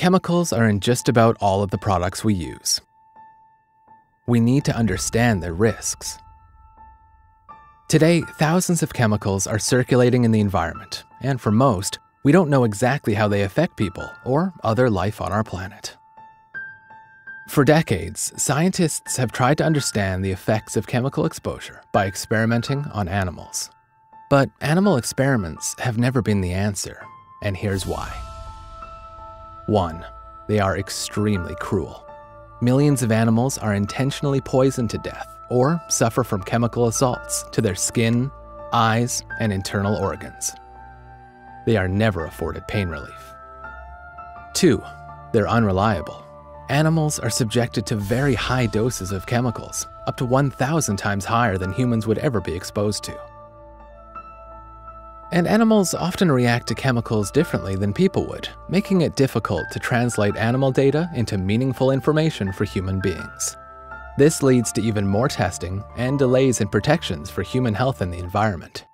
chemicals are in just about all of the products we use. We need to understand their risks. Today, thousands of chemicals are circulating in the environment, and for most, we don't know exactly how they affect people or other life on our planet. For decades, scientists have tried to understand the effects of chemical exposure by experimenting on animals. But animal experiments have never been the answer, and here's why. 1. They are extremely cruel. Millions of animals are intentionally poisoned to death or suffer from chemical assaults to their skin, eyes, and internal organs. They are never afforded pain relief. 2. They're unreliable. Animals are subjected to very high doses of chemicals, up to 1,000 times higher than humans would ever be exposed to. And animals often react to chemicals differently than people would, making it difficult to translate animal data into meaningful information for human beings. This leads to even more testing and delays in protections for human health and the environment.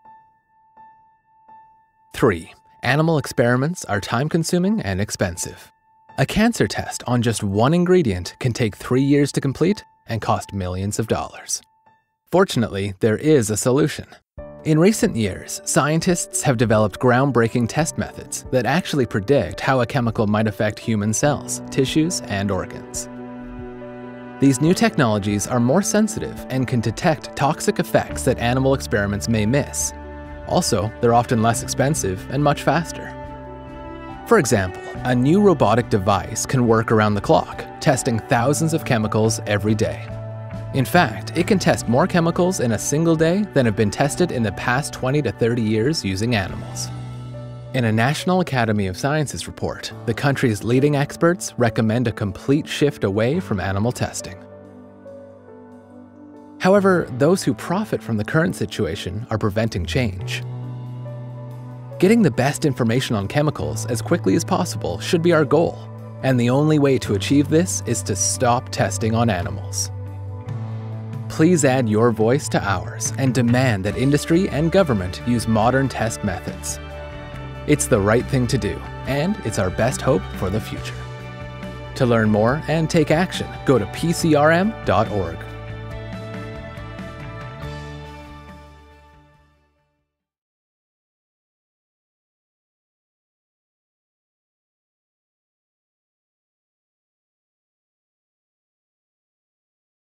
3. Animal experiments are time consuming and expensive. A cancer test on just one ingredient can take three years to complete and cost millions of dollars. Fortunately, there is a solution. In recent years, scientists have developed groundbreaking test methods that actually predict how a chemical might affect human cells, tissues, and organs. These new technologies are more sensitive and can detect toxic effects that animal experiments may miss. Also, they're often less expensive and much faster. For example, a new robotic device can work around the clock, testing thousands of chemicals every day. In fact, it can test more chemicals in a single day than have been tested in the past 20 to 30 years using animals. In a National Academy of Sciences report, the country's leading experts recommend a complete shift away from animal testing. However, those who profit from the current situation are preventing change. Getting the best information on chemicals as quickly as possible should be our goal, and the only way to achieve this is to stop testing on animals. Please add your voice to ours and demand that industry and government use modern test methods. It's the right thing to do, and it's our best hope for the future. To learn more and take action, go to pcrm.org.